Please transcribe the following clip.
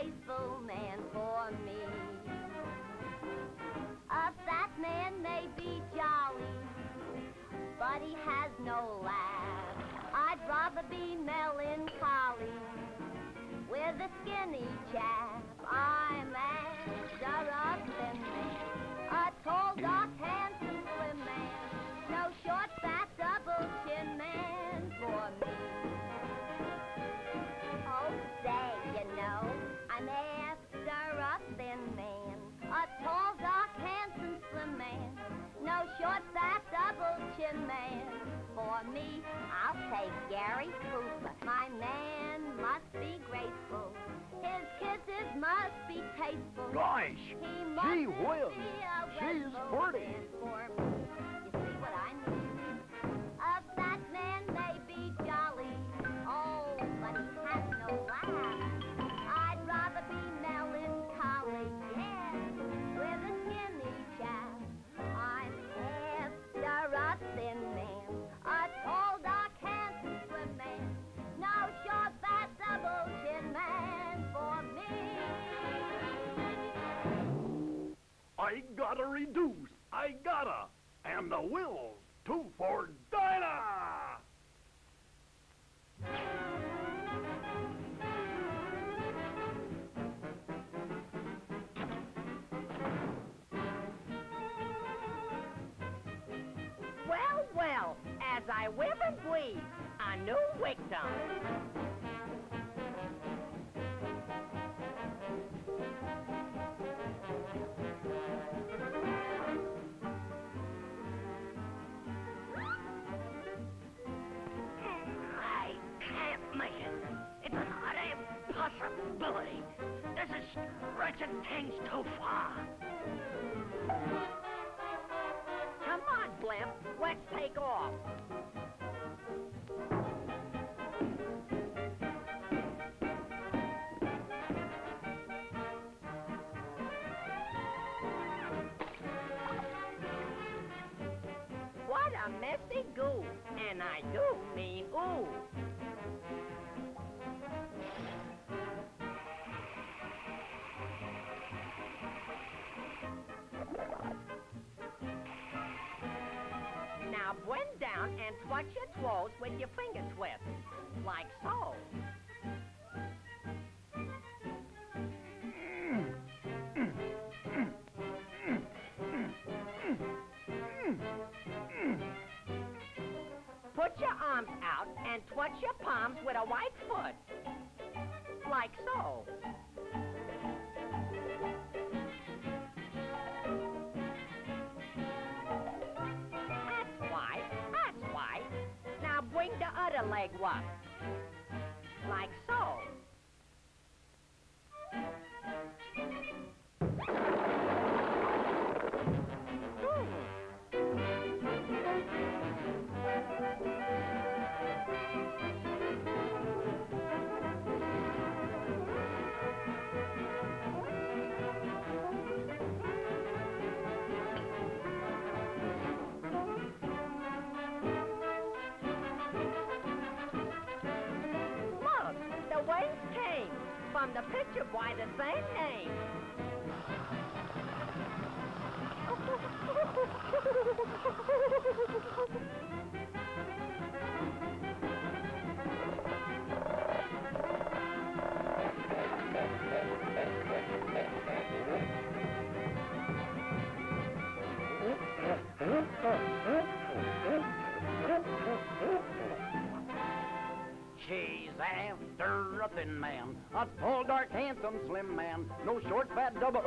graceful man for me. A fat man may be jolly, but he has no laugh. I'd rather be melancholy with a skinny chap. I'm My man must be graceful. His kisses must be tasteful. Gosh, He must be a she's pretty. I gotta reduce. I gotta. And the will two for Dinah. Well, well, as I live and breathe, a new victim. Possibility. This is stretching things too far. Come on, Blimp, let's take off. What a messy goo, and I do mean ooh. Bend down and touch your toes with your finger twist, like so. Put your arms out and touch your palms with a right foot, like so. Other leg up, waves came from the picture by the same name. He's after a thin man, a tall, dark, handsome, slim man, no short, fat, double.